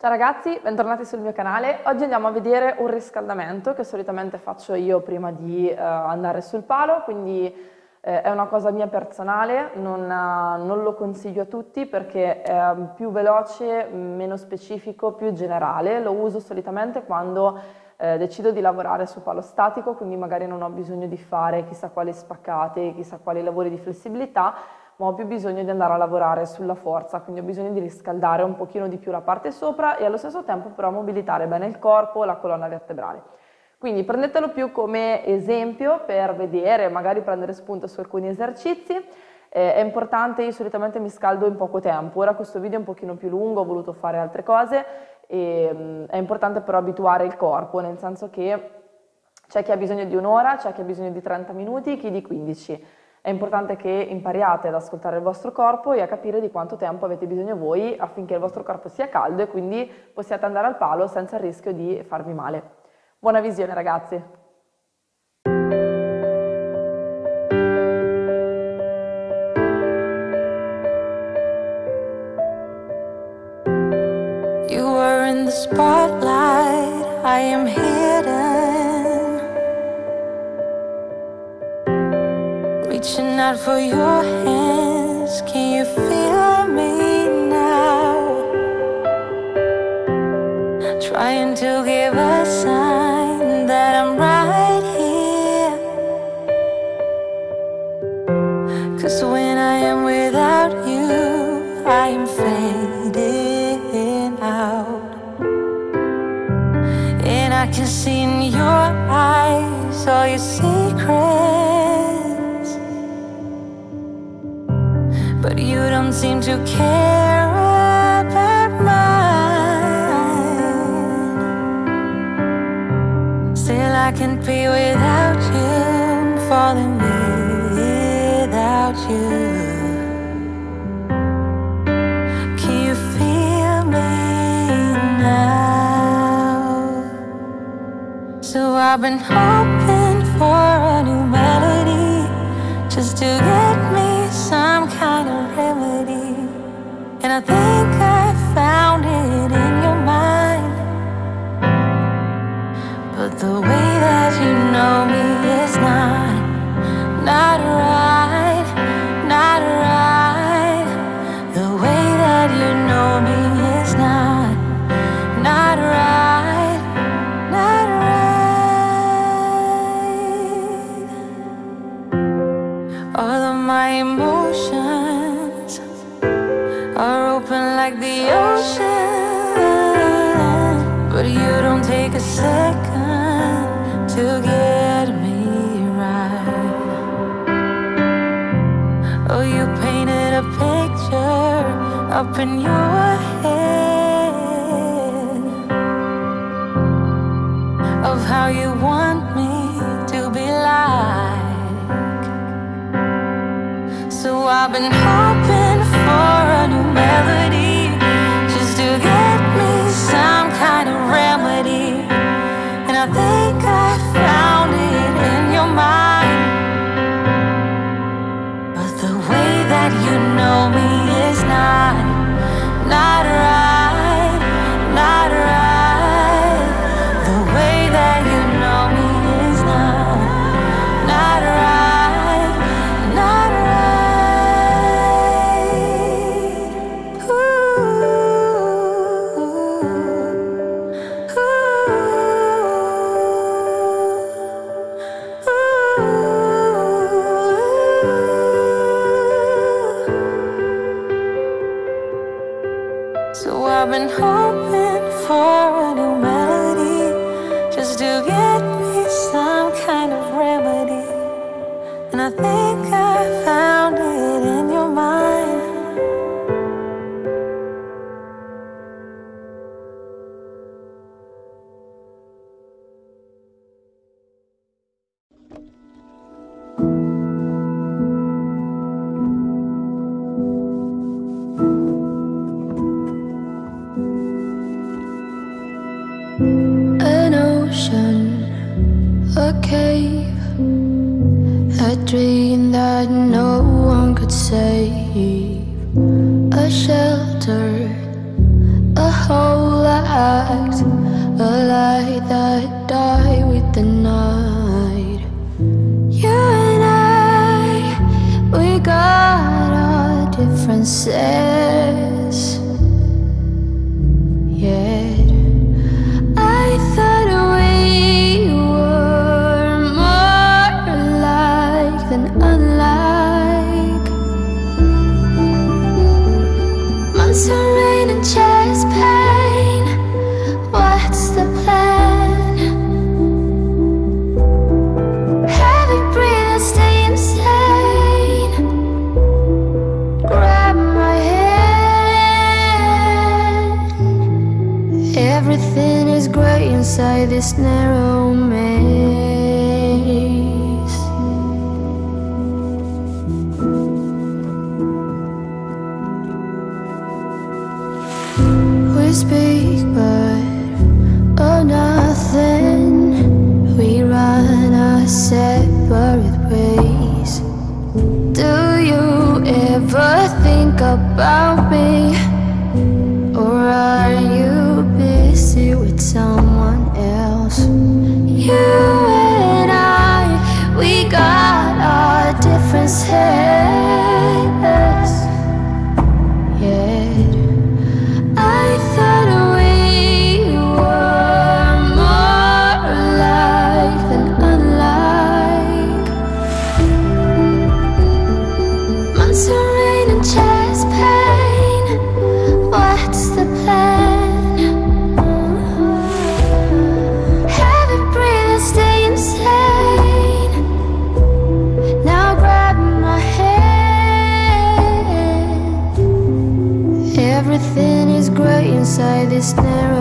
Ciao ragazzi, bentornati sul mio canale. Oggi andiamo a vedere un riscaldamento che solitamente faccio io prima di uh, andare sul palo, quindi eh, è una cosa mia personale, non, uh, non, lo consiglio a tutti perché è più veloce, meno specifico, più generale. Lo uso solitamente quando eh, decido di lavorare su palo statico, quindi magari non ho bisogno di fare chissà quali spaccate, chissà quali lavori di flessibilità, ma ho più bisogno di andare a lavorare sulla forza, quindi ho bisogno di riscaldare un pochino di più la parte sopra e allo stesso tempo però mobilitare bene il corpo, la colonna vertebrale. Quindi prendetelo più come esempio per vedere, magari prendere spunto su alcuni esercizi. Eh, è importante, io solitamente mi scaldo in poco tempo, ora questo video è un pochino più lungo, ho voluto fare altre cose e mh, mm, è importante però abituare il corpo, nel senso che c'è chi ha bisogno di un'ora, c'è chi ha bisogno di 30 minuti, chi di 15 è importante che impariate ad ascoltare il vostro corpo e a capire di quanto tempo avete bisogno voi affinché il vostro corpo sia caldo e quindi possiate andare al palo senza il rischio di farvi male. Buona visione ragazzi! spotlight, I am hidden Reaching out for your hands, can you feel me now? Trying to give a sign to care about mine Still I can't be without you Falling without you Can you feel me now? So I've been hoping for a new melody Just to get me some kind of And I think I found it in your mind. But the way that you know me is not, not right, up in your head Of how you want me to be like. So I've been not right, cave A dream that no one could save. A shelter, a whole act A light that died with the night. You and I, we got our differences. about me? Or are you busy with someone else? You and I, we got our differences inside this narrow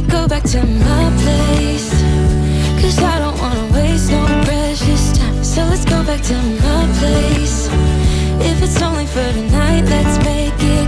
could go back to my place. Cause I don't wanna waste no precious time. So let's go back to my place. If it's only for tonight, let's make it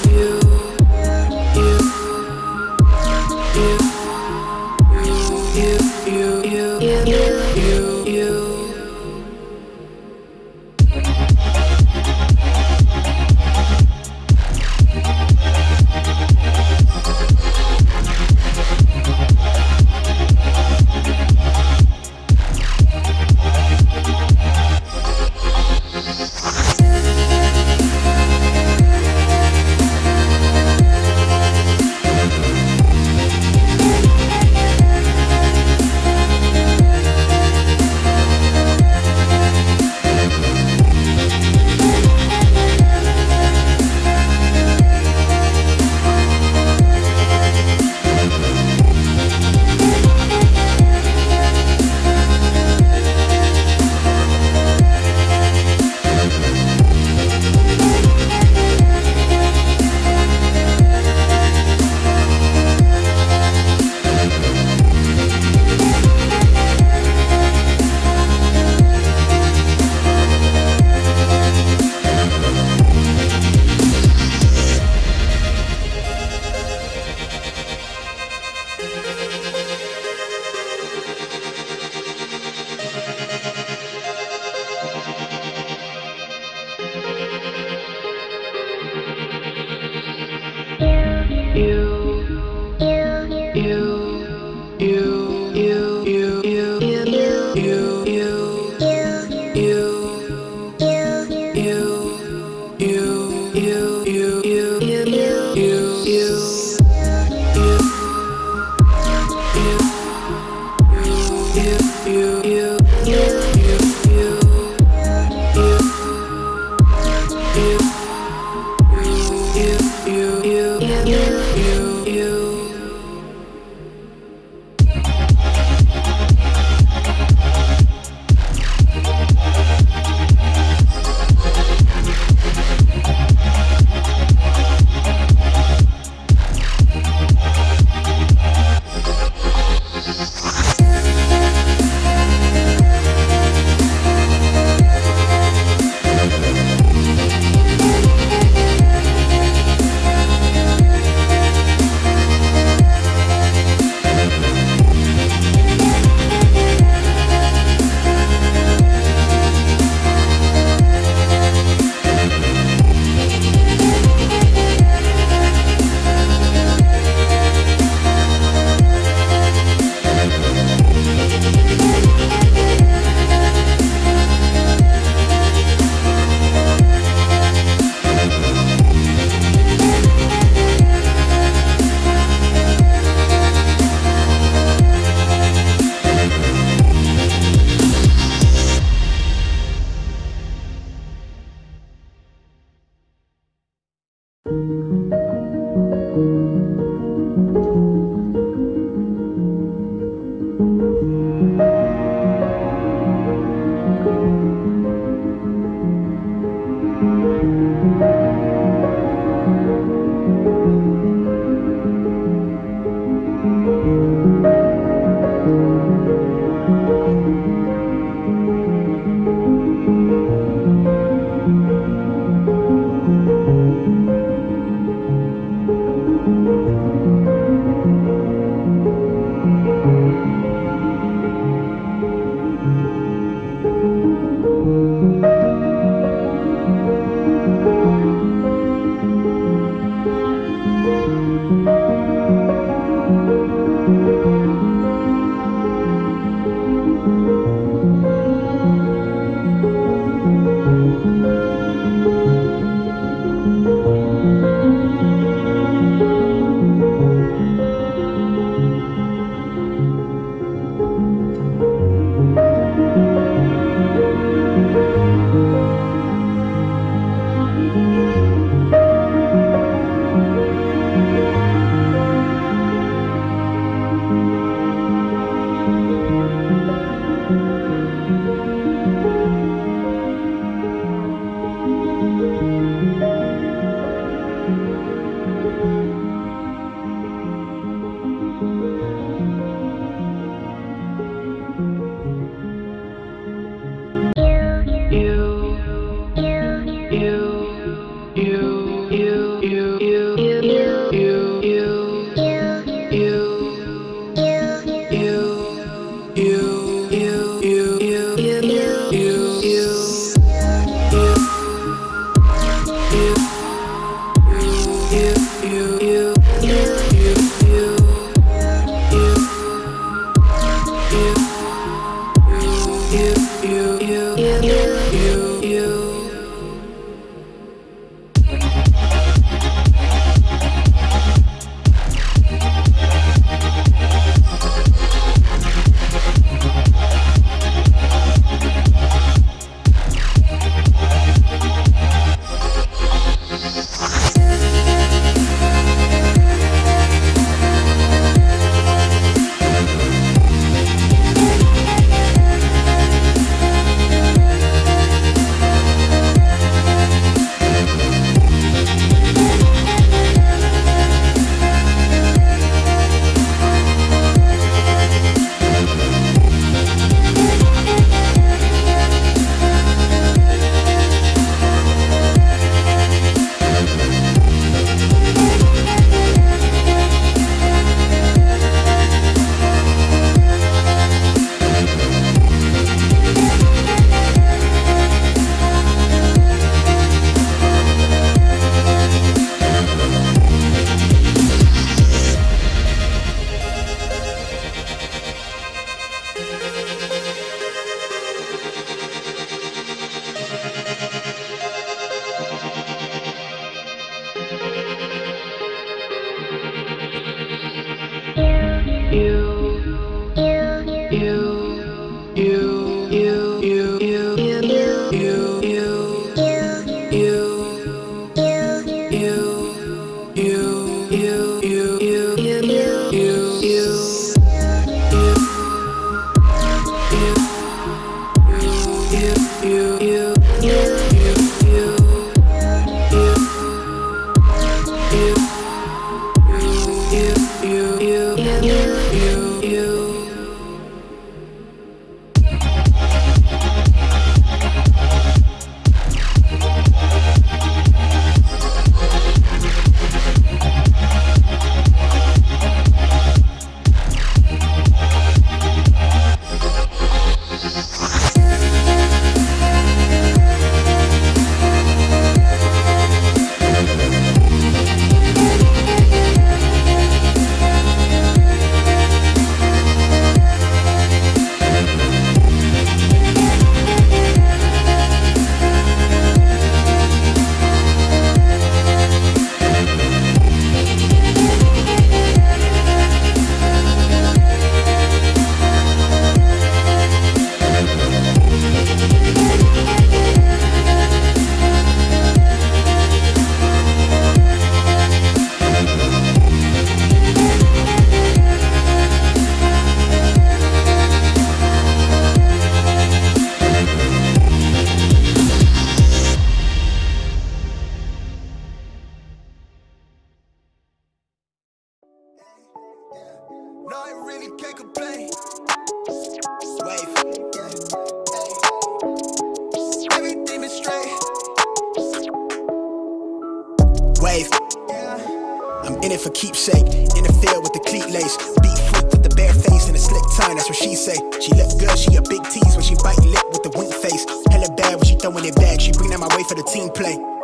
Team play.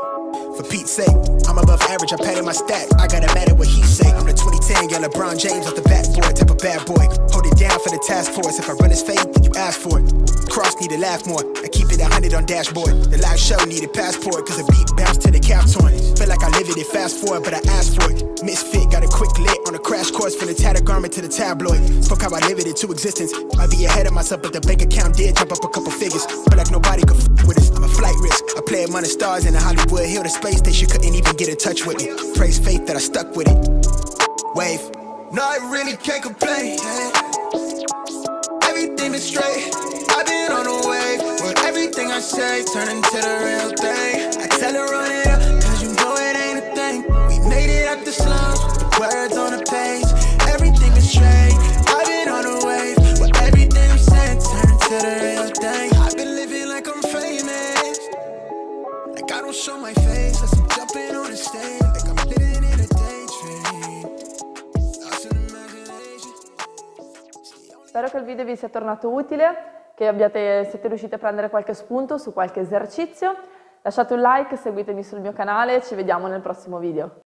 Average, I padded my stack. I gotta matter what he say. I'm the 2010, yeah, LeBron James off the backboard, type of bad boy. Hold it down for the task force. If I run his fade, then you ask for it. Cross need to laugh more. I keep it 100 on dashboard. The live show needed passport, cause the beat bounced to the calf torn. Feel like I live it, it fast forward, but I asked for it. Misfit, got a quick lit on a crash course from the tattered garment to the tabloid. Fuck how I live it into existence. I'd be ahead of myself, but the bank account did jump up a couple figures. Feel like nobody could f with us. I'm a flight risk. I play among the stars in the Hollywood Hill, the space station couldn't even get in touch with me. Praise faith that I stuck with it. Wave. No, I really can't complain. Everything is straight. I've been on a wave. Where everything I say turn into the real thing. I tell her run it up, cause you know it ain't a thing. We made it out the slums, words on the page. Spero che il video vi sia tornato utile, che abbiate, siete riusciti a prendere qualche spunto su qualche esercizio. Lasciate un like, seguitemi sul mio canale, ci vediamo nel prossimo video.